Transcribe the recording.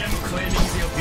I am cleansing your